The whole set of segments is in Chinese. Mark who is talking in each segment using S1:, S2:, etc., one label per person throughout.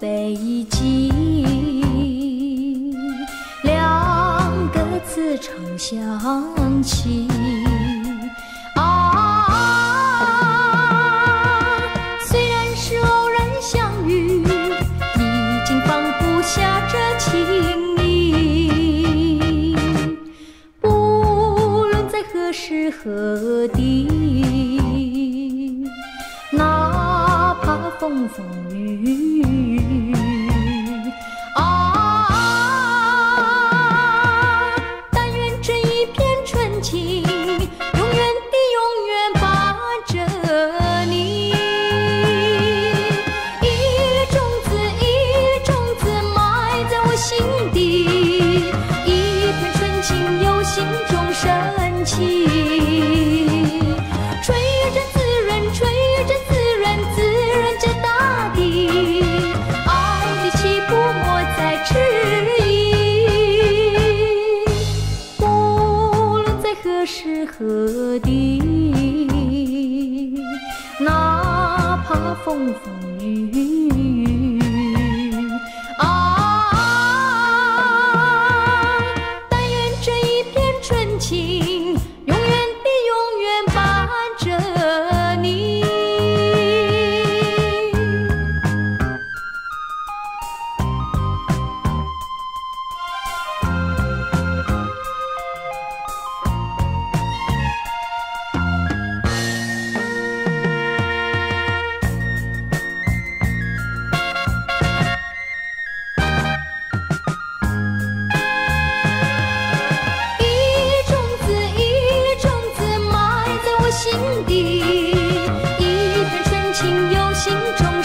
S1: 美景，两个字常想起。啊，虽然是偶然相遇，已经放不下这情谊。不论在何时何地，哪怕风风雨心底，一片纯情由心中升起。吹着滋润，吹着滋润，滋润着大地。爱的起伏莫再迟疑，无论在何时何地，哪怕风风雨雨。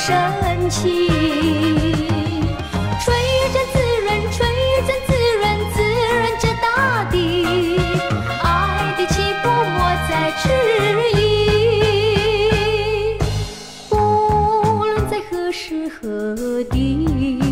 S1: 真情，吹着滋润，吹着滋润，滋润着大地。爱的起步，我在迟疑。无论在何时何地。